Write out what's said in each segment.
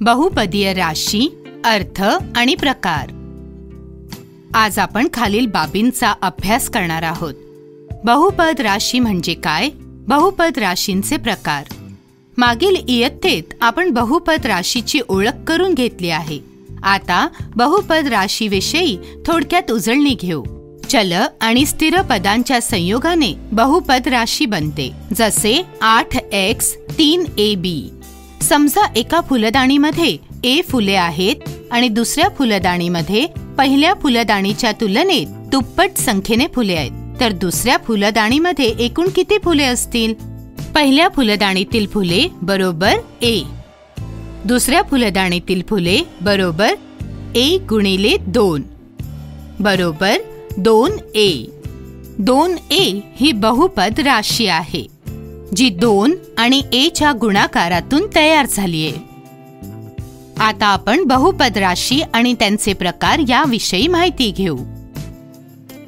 बहुपदीय राशी अर्थ आणि प्रकार. आज आपण खालील बाबींचा अभ्यास करणार आहोत. बहुपद राशी म्हणजे काय? बहुपद राशींचे प्रकार. मागील इयत्तेत आपण बहुपद राशीची ओळख करून घेतली आहे. आता बहुपद राशीविषयी थोडक्यात उजळणी घेऊ. चल आणि स्थिर पदांच्या संयोगाने बहुपद राशी बनते. जसे आठ एक्स तीन ए बी. समजा एका फुलदाणीमध्ये ए फुले आहेत आणि दुसऱ्या फुलदाणीमध्ये पहिल्या फुलदाणीच्या तुलनेत दुप्पट संख्येने फुले आहेत. तर दुसऱ्या फुलदाणीमध्ये एकूण किती फुले असतील? पहिल्या फुलदाणीतील फुले बरोबर ए. दुसऱ्या फुलदाणीतील फुले बरोबर ए गुणिले दोन. बरोबर दोन ए. दोन ए ही बहुपद राशी आहे. जी दोन आणि ए च्या गुणाकारातून तयार झालीये. आता आपण बहुपद राशी आणि त्यांचे प्रकार याविषयी माहिती घेऊ.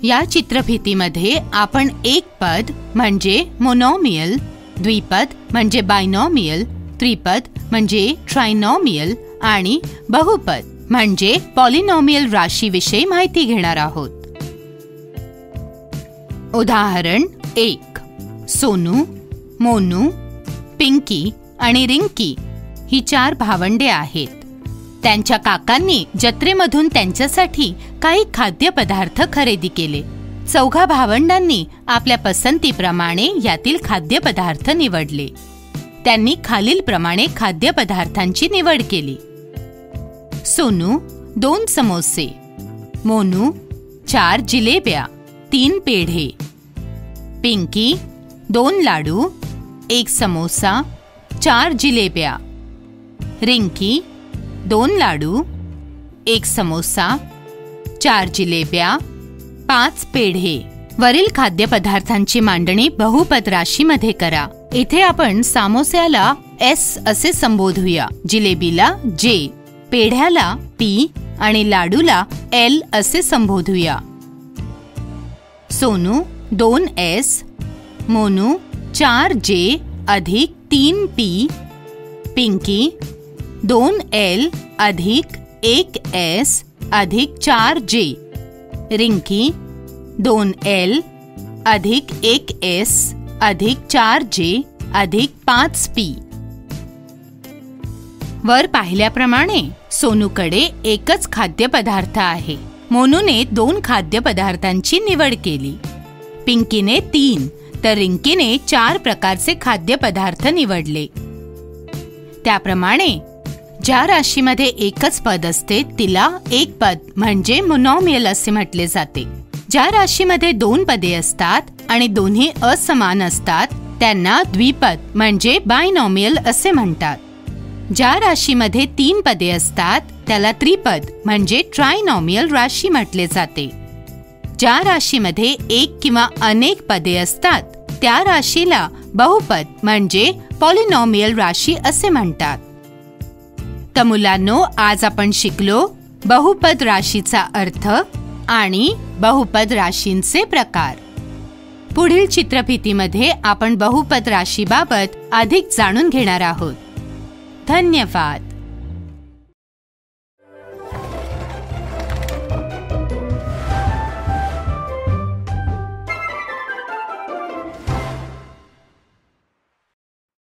या चित्रफितीमध्ये आपण एक पद म्हणजे मोनॉमियल द्विपद म्हणजे बायनॉमियल त्रिपद म्हणजे ट्रायनॉमियल आणि बहुपद म्हणजे पॉलिनॉमियल राशीविषयी माहिती घेणार आहोत. उदाहरण एक सोनू मोनू पिंकी आणि रिंकी ही चार भावंडे आहेत. त्यांच्या काकांनी जत्रेमधून त्यांच्यासाठी काही खाद्यपदार्थ खरेदी केले. चौघा भावंडांनी आपल्या पसंतीप्रमाणे यातील खाद्यपदार्थ निवडले. त्यांनी खालीलप्रमाणे खाद्यपदार्थांची निवड केली. सोनू दोन समोसे. मोनू चार जिलेब्या तीन पेढे. पिंकी दोन लाडू एक समोसा चार जिलेब्या. रिंकी दोन लाडू एक समोसा चार जिलेब्या पाच पेढे. वरील खाद्यपदार्थांची मांडणी बहुपद राशीमध्ये करा. इथे आपण सामोस्याला एस असे संबोधूया. जिलेबीला जे पेढ्याला पी आणि लाडूला एल असे संबोधूया. सोनू दोन एस मोनू चार जे अधिक तीन पी पिंकी दोन एल अधिक एक एस अधिक चार जे रिंकी दोन एल अधिक एक एस अधिक चार जे अधिक पाच पी. वर पाहिल्याप्रमाणे सोनूकडे एकच खाद्यपदार्थ आहे. मोनूने दोन खाद्यपदार्थांची निवड केली. पिंकीने तीन तर रिंकीने चार प्रकारचे खाद्यपदार्थ निवडले. त्याप्रमाणे ज्या राशीमध्ये एकच पद असते तिला एक पद म्हणजे मोनॉमियल असे म्हटले जाते. ज्या राशीमध्ये दोन पदे असतात आणि दोन्ही असमान असतात त्यांना द्विपद म्हणजे बायनॉमियल असे म्हणतात. ज्या राशीमध्ये तीन पदे असतात त्याला त्रिपद म्हणजे ट्रायनॉमियल राशी म्हटले जाते. ज्या राशीमध्ये एक किंवा अनेक पदे असतात त्या राशीला बहुपद म्हणजे पॉलिनॉमियल राशी असे म्हणतात. तर मुलांनो आज आपण शिकलो बहुपद राशीचा अर्थ आणि बहुपद राशींचे प्रकार. पुढील चित्रफितीमध्ये आपण बहुपद राशीबाबत अधिक जाणून घेणार आहोत. धन्यवाद.